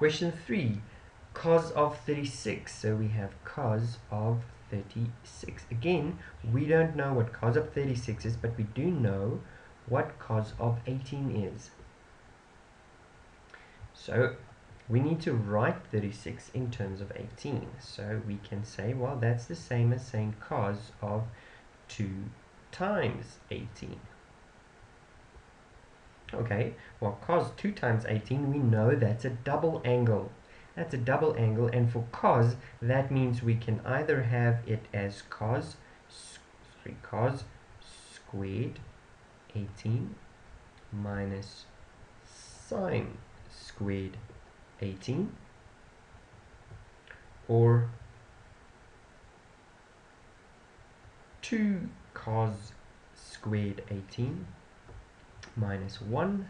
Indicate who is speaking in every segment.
Speaker 1: Question 3. Cos of 36. So we have cos of 36. Again, we don't know what cos of 36 is, but we do know what cos of 18 is. So we need to write 36 in terms of 18. So we can say, well, that's the same as saying cos of 2 times 18. Okay, well cos 2 times 18, we know that's a double angle. That's a double angle, and for cos, that means we can either have it as cos, sorry, cos squared 18 minus sine squared 18 or 2 cos squared 18 minus 1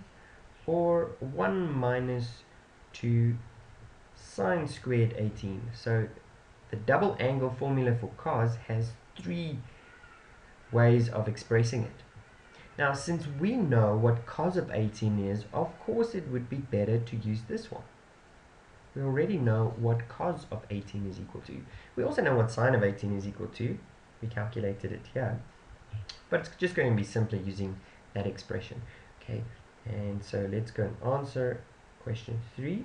Speaker 1: or 1 minus 2 sine squared 18 so the double angle formula for cos has three ways of expressing it. Now since we know what cos of 18 is of course it would be better to use this one. We already know what cos of 18 is equal to. We also know what sine of 18 is equal to. We calculated it here. But it's just going to be simply using that expression okay and so let's go and answer question 3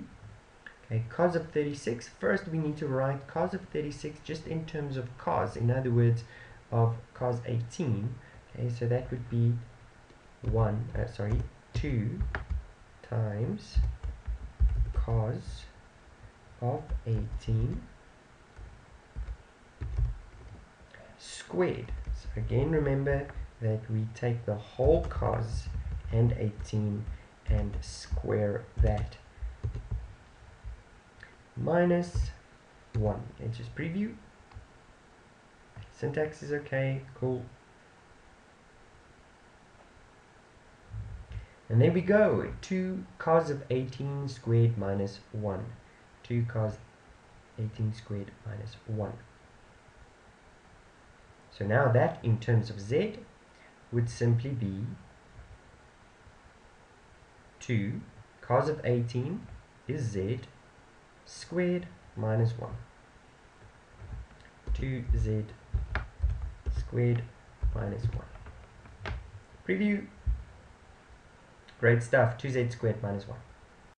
Speaker 1: okay cos of 36 first we need to write cos of 36 just in terms of cos in other words of cos 18 okay so that would be 1 uh, sorry 2 times cos of 18 squared. So again remember that we take the whole cos and 18 and square that. Minus 1 let's just preview. Syntax is okay cool. And there we go. 2 cos of 18 squared minus 1 2 cos 18 squared minus 1 so now that in terms of z would simply be 2 cos of 18 is z squared minus 1. 2z squared minus 1. Preview. Great stuff. 2z squared minus 1.